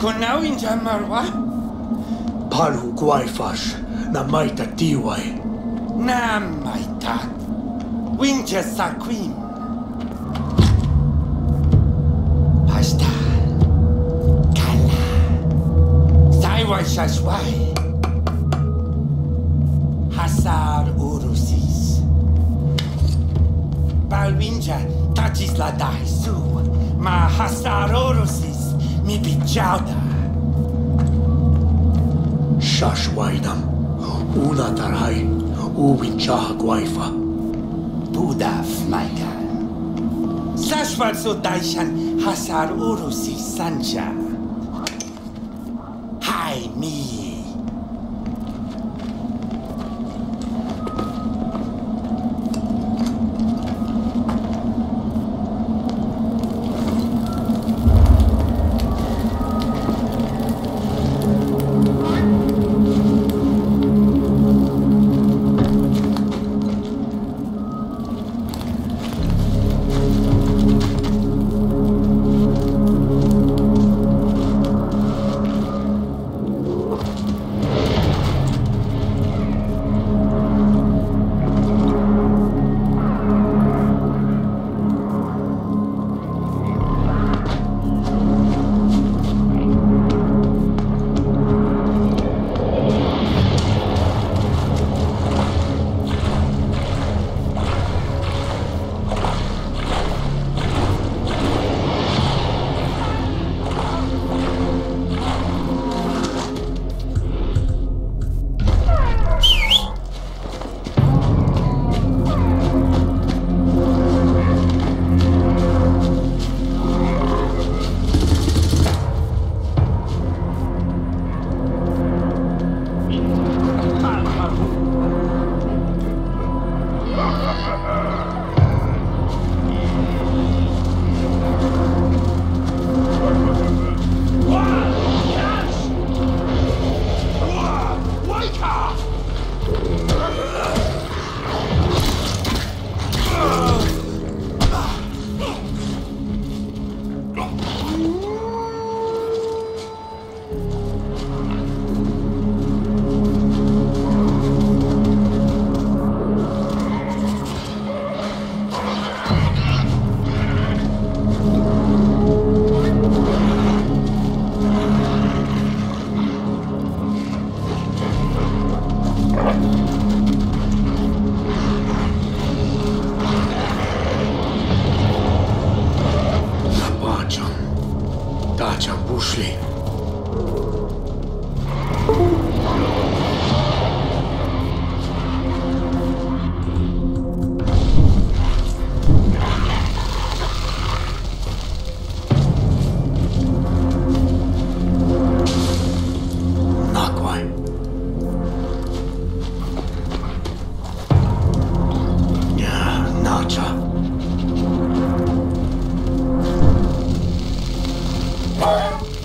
Kuna winter marwa? Palu guaifash na maita tiwai. Na maitat. Winter saquim. Pasta. Kala. Saiwa shashwai. Hasar urusis. Balwinja tachis la daisu. Ma hasar urusis mi bichauda. Shashwaidam. Una tarhai. Uwin chaha guaifa. Budaf, Maika. Sashwar so daishan hasar urusis sanja. Oh!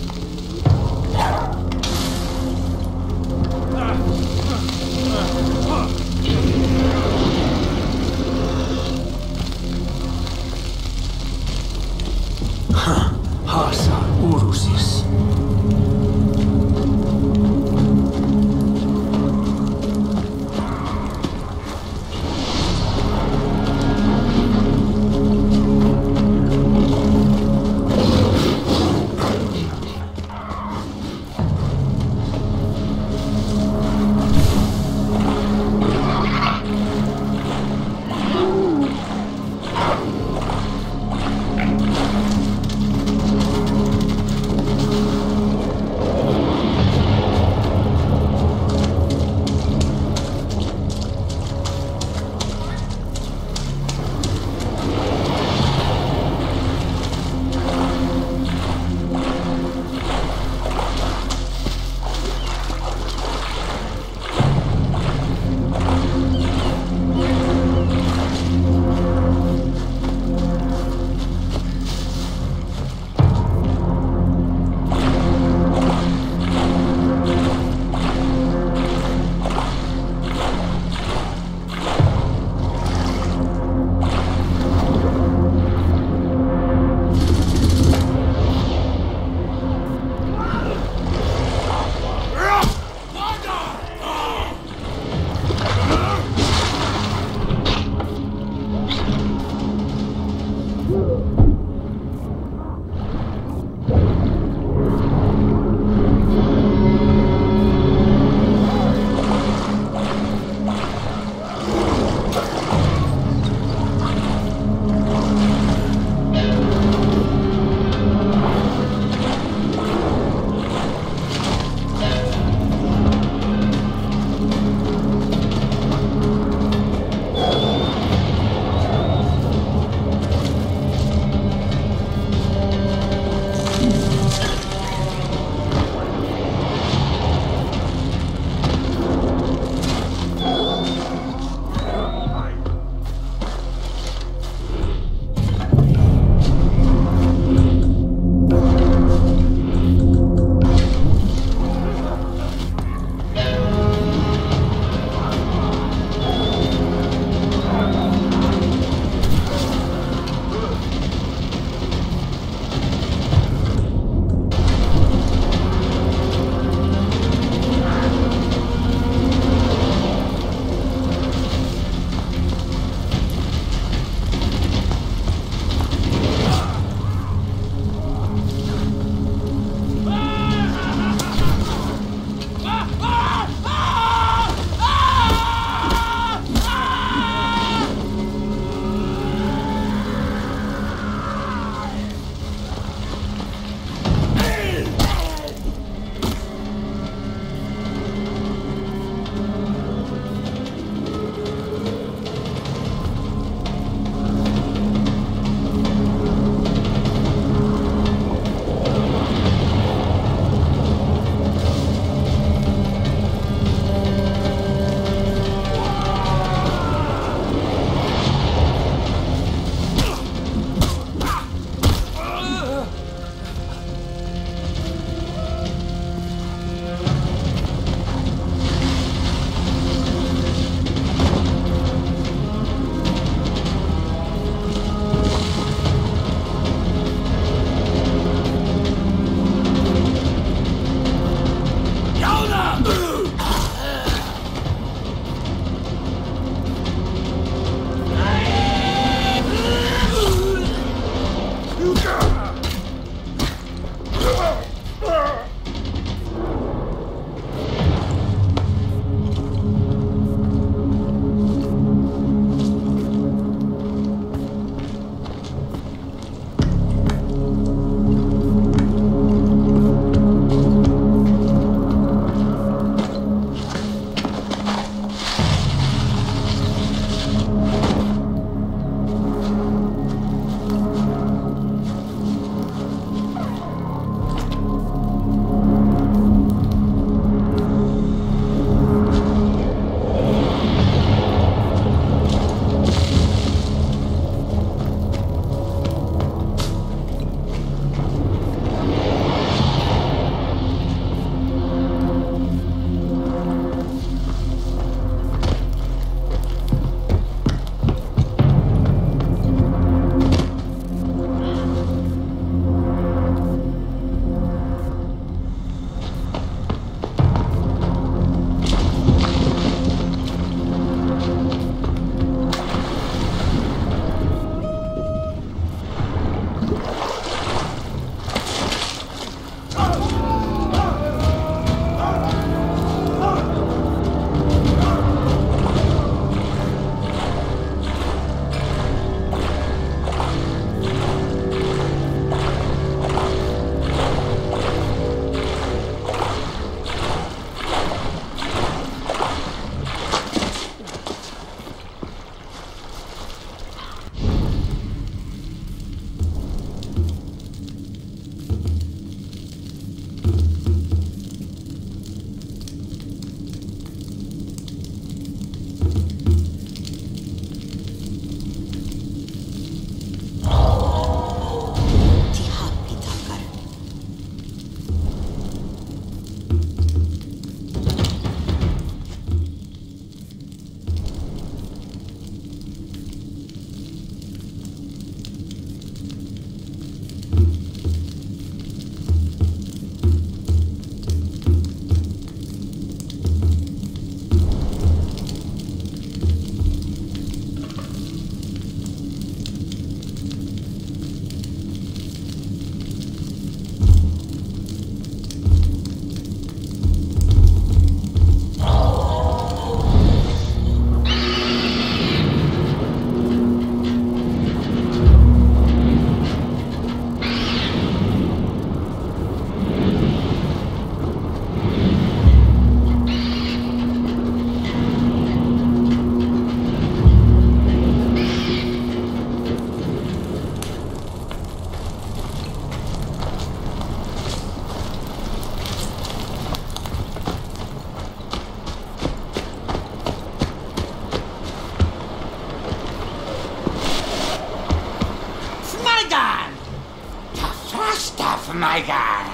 Smaigar.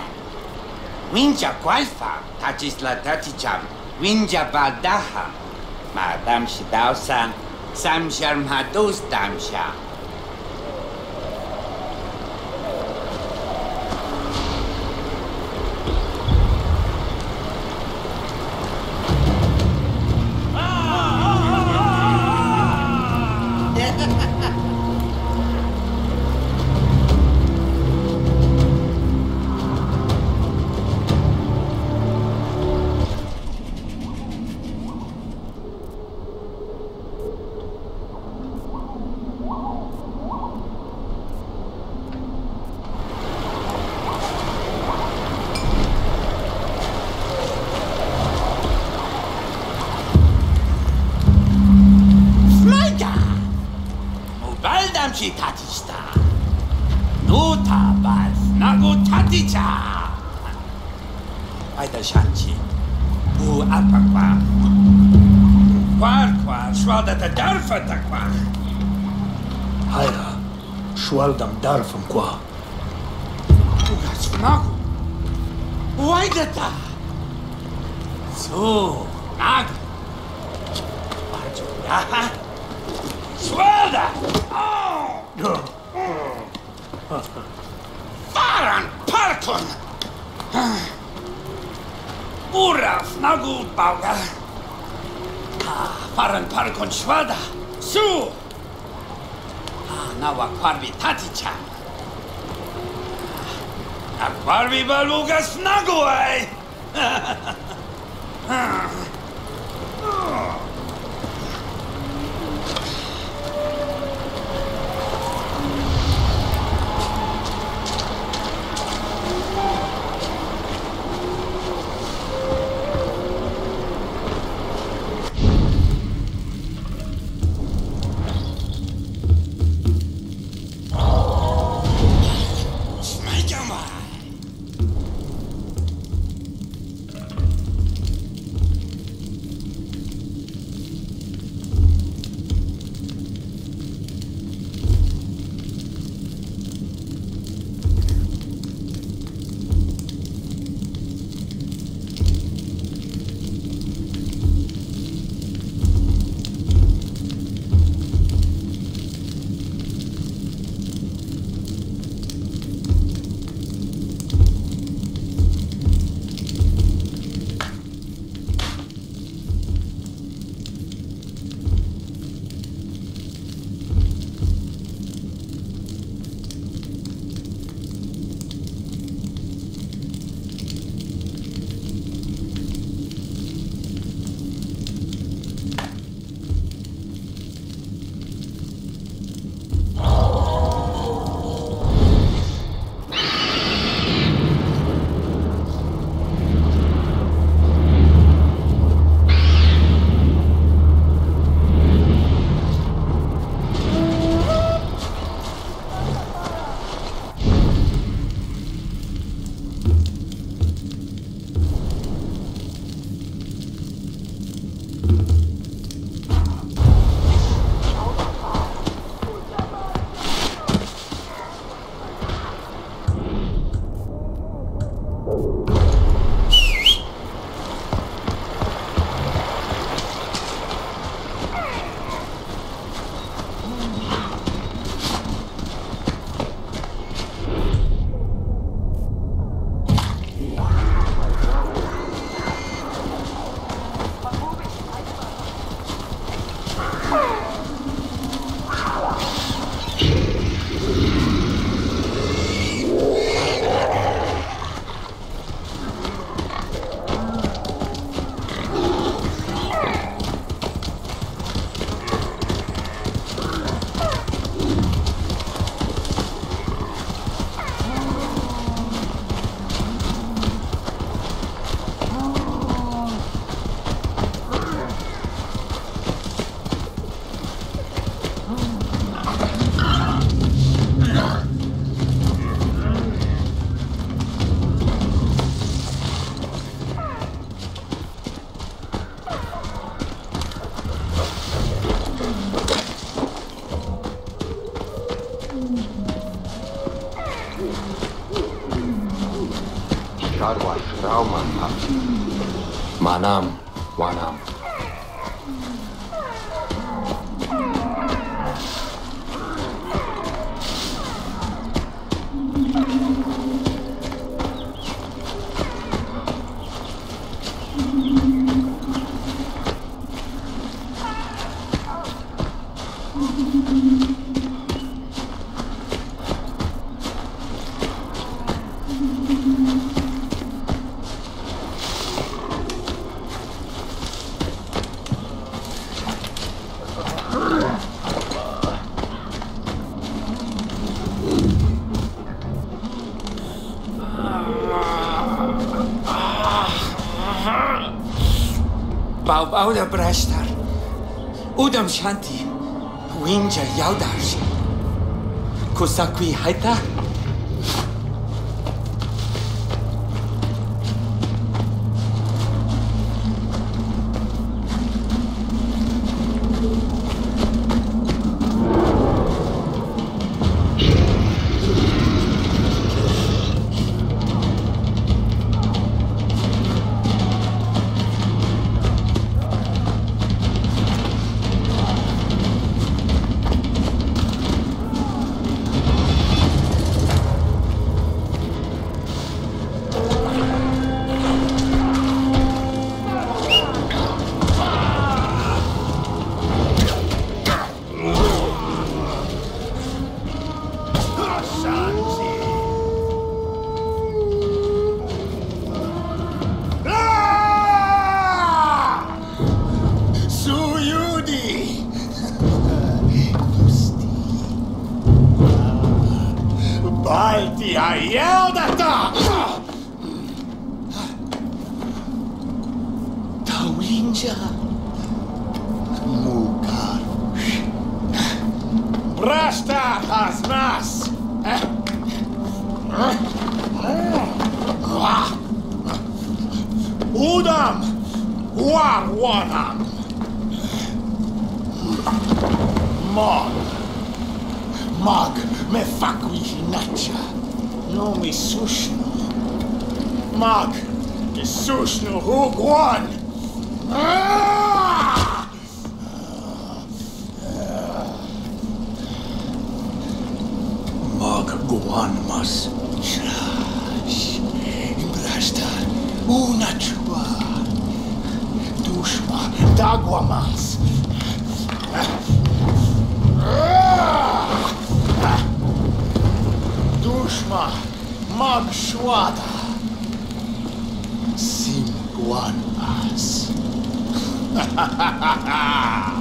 Winja Gualfa, Tajisla Taticham, Winja Baldaha. Madam Shidausa, Samshar Madus Damsha. Ura, Uraz na Gutbauga. Fahren par konschwada. Su! Nała kwarwi taticia. A kwarwi balugas naguaj! Om Shanti. Winja Yaudash. Cosa qui hai haita? Balti Ayeldata! Taulinja! Mugarush! Brasta Hasmas! Udam! Warwanam! Mag! Mag me fakwi hinacha! No mi sushno! Mag! Me sushno hugwan! Ah! Mag guan mas! Shrash! Imbrashtar! Unachua! Dushma! Dagwamas! Dushma Magshwada Simguan As Hassa!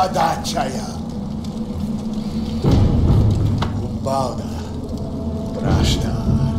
Sadachaya. Ubalda Prashta.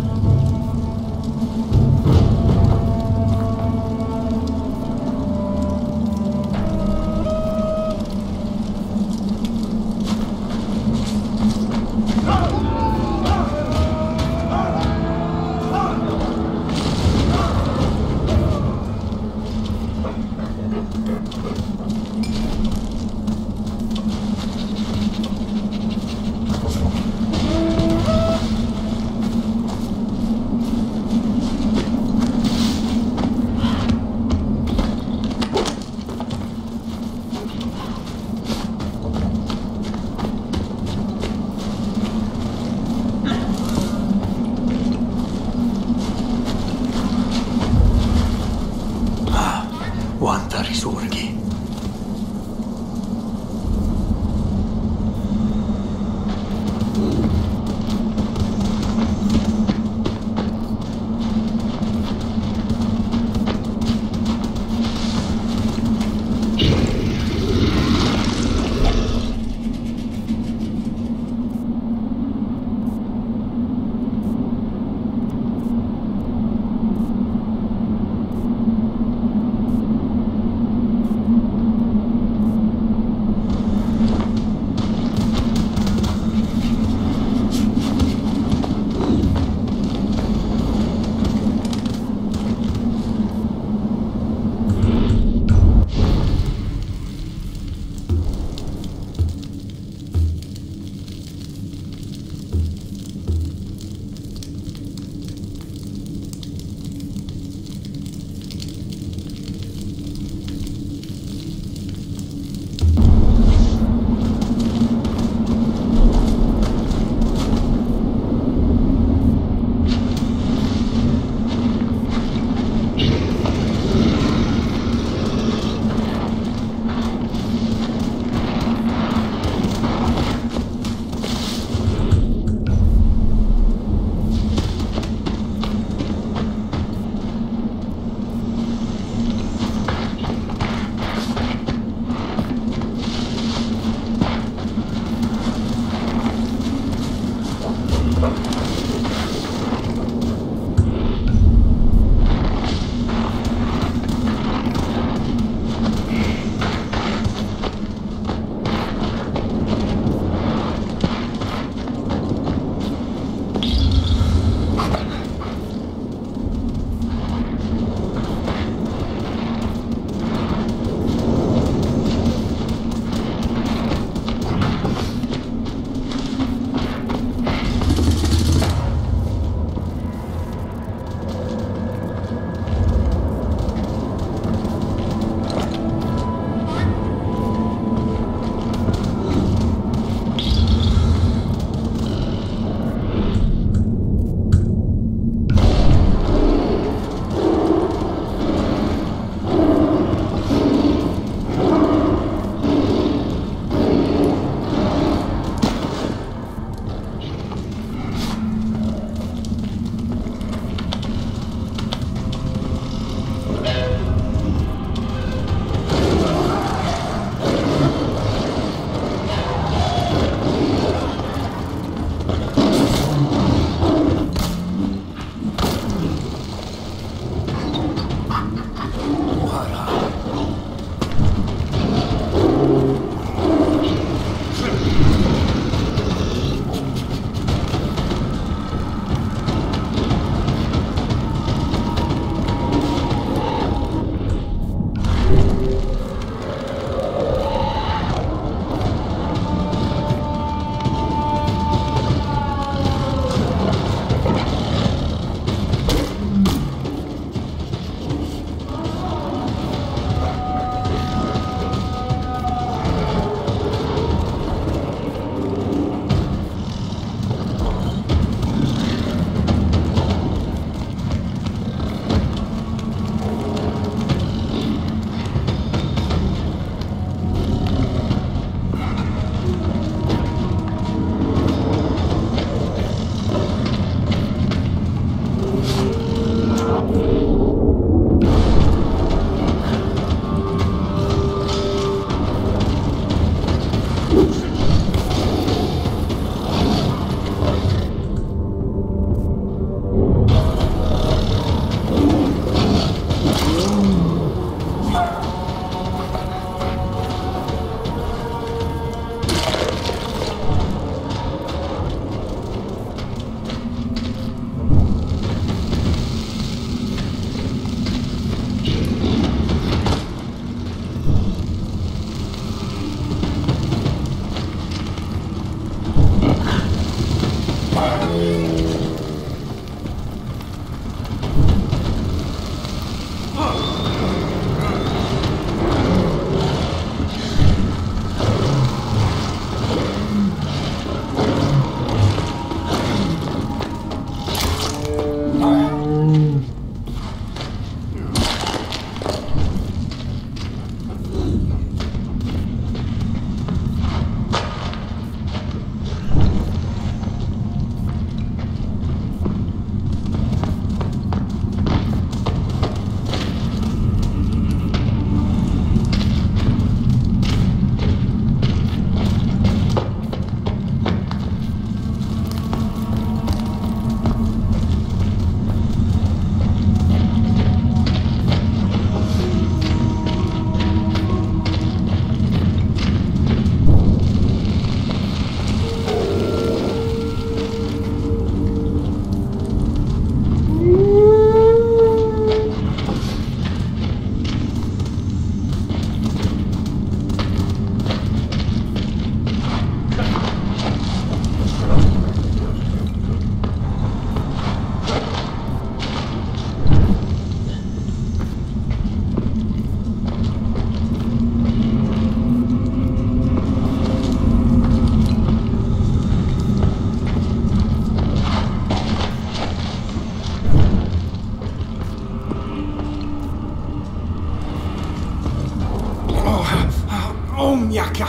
Omniaka.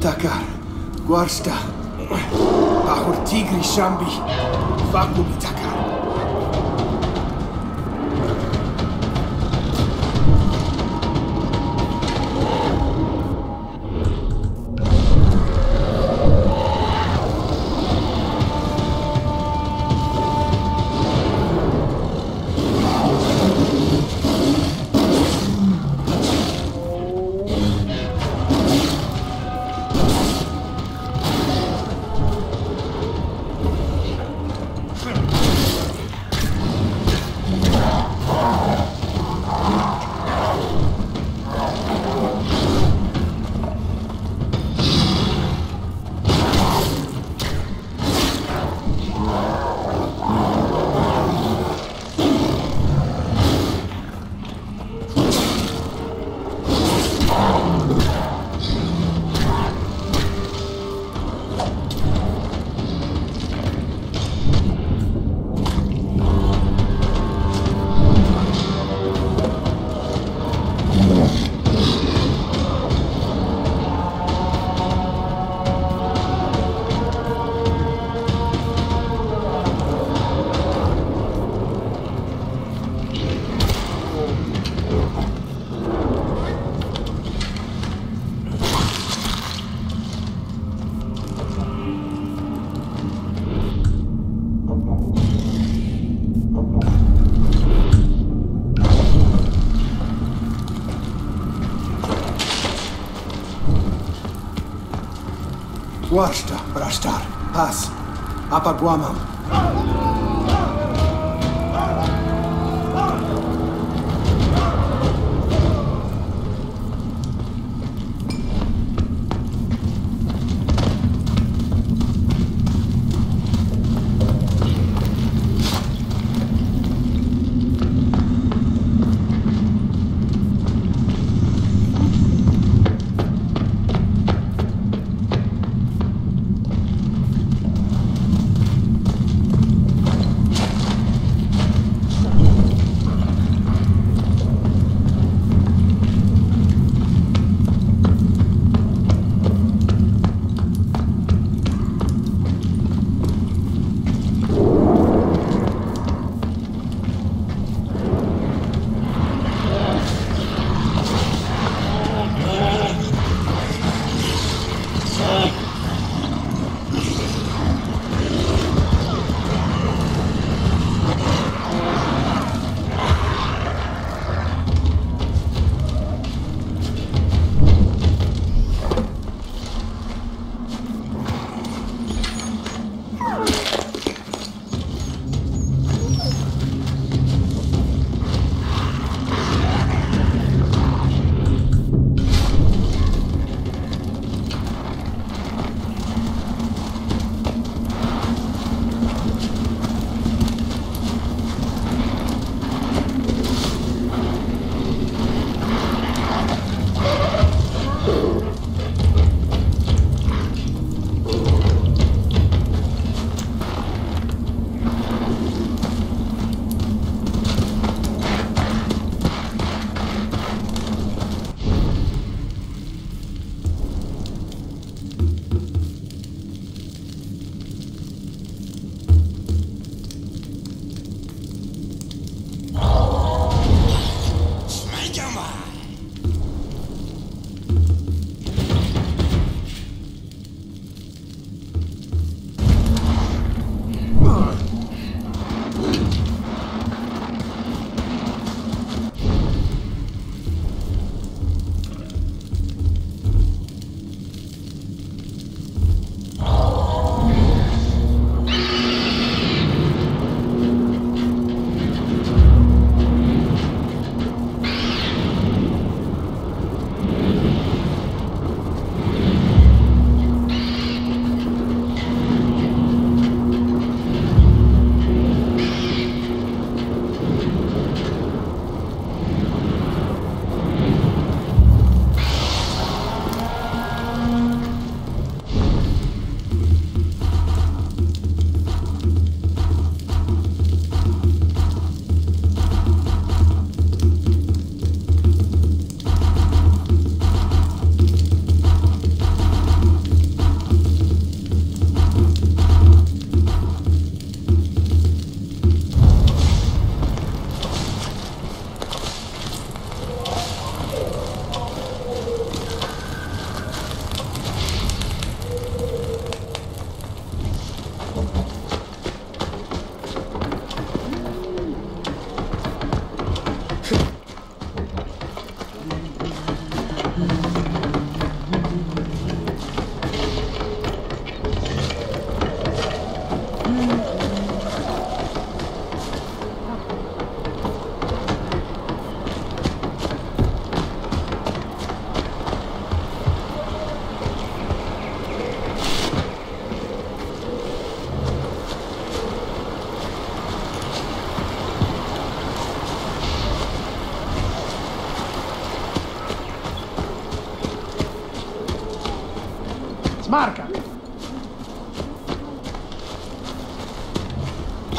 Takar, Guarsta, Pahor Tigri Shambi, Vakubi Takar. Washta, Brashtar, Has, Apaguamam.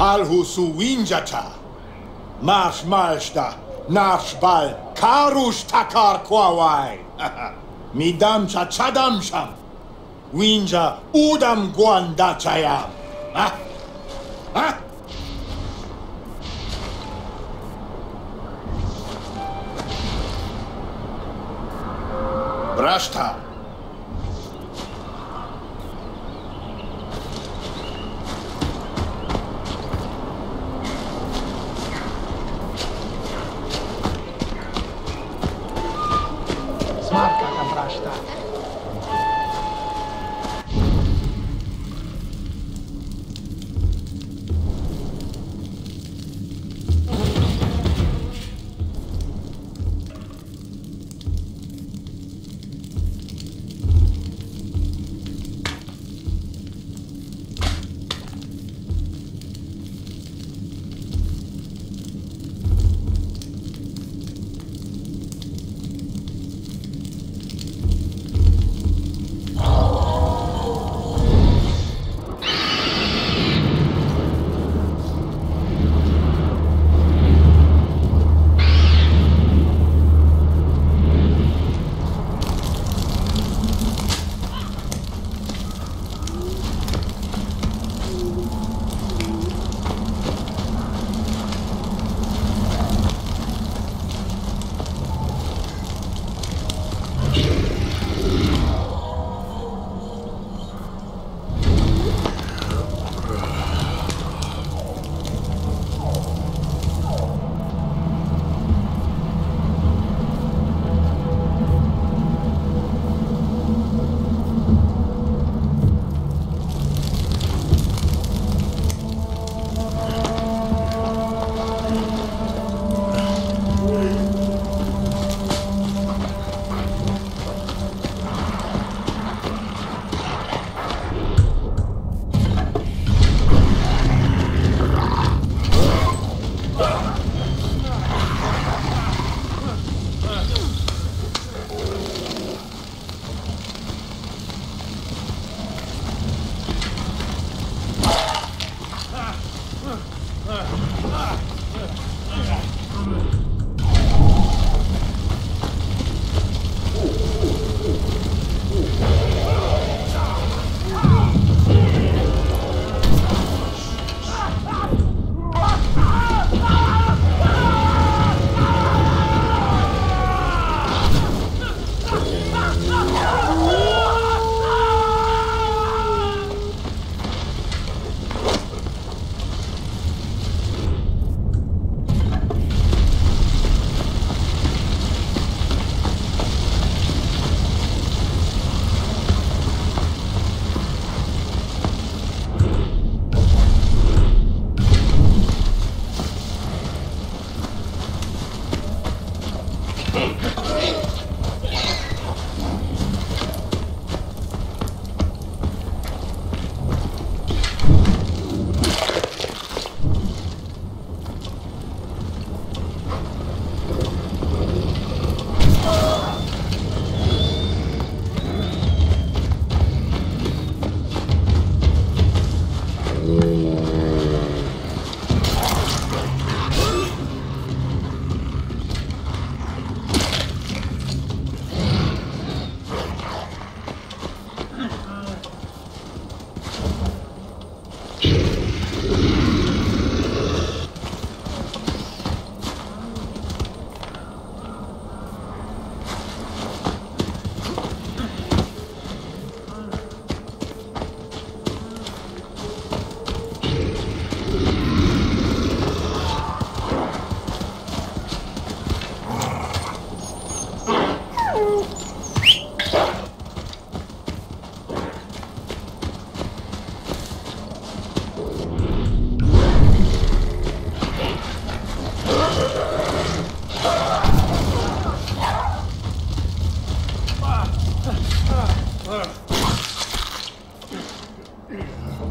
Alhusu winjata. Marsz malszta, nasz bal, karusz takar kłałaj. Midamsza czadamszam. Winja udam guandacajam.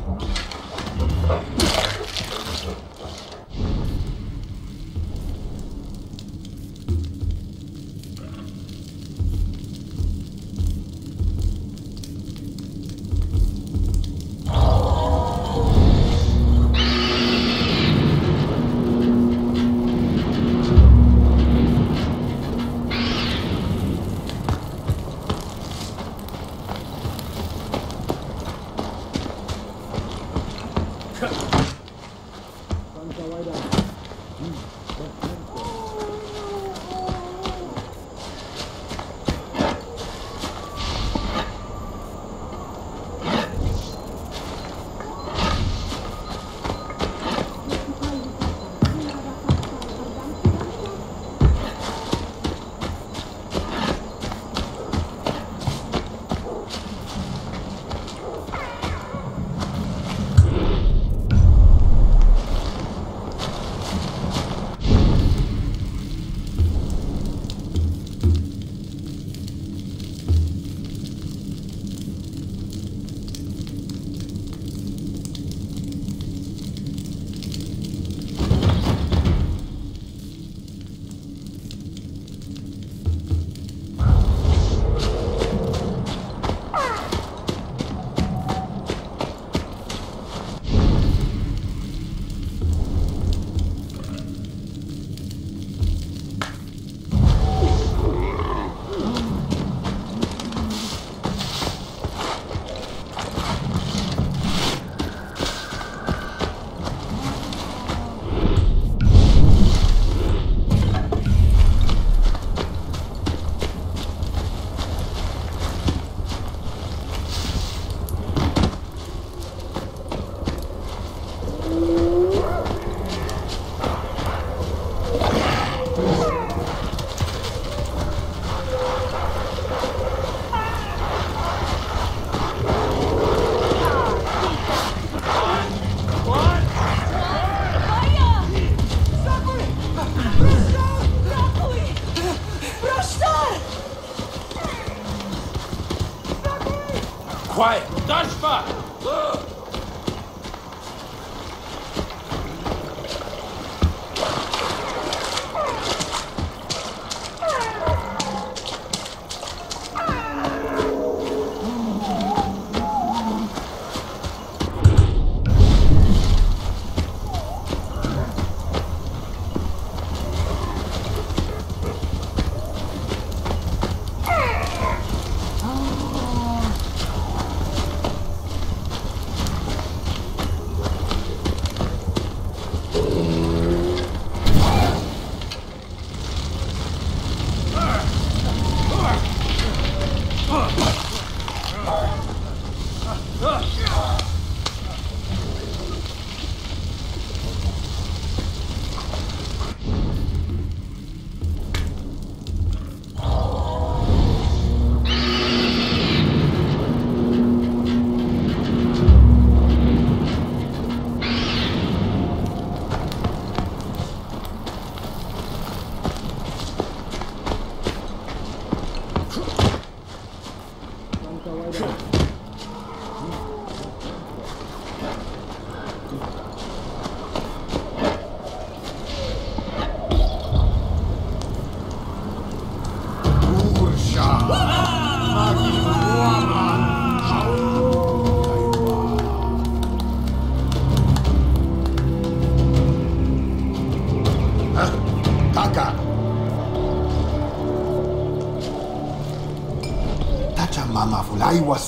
Thank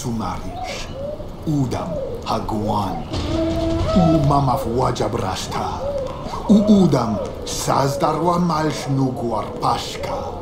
sumarish. Udam hagwan. U mama fuwaja brasta. U udam sazdarwa malsh nuguar pashka.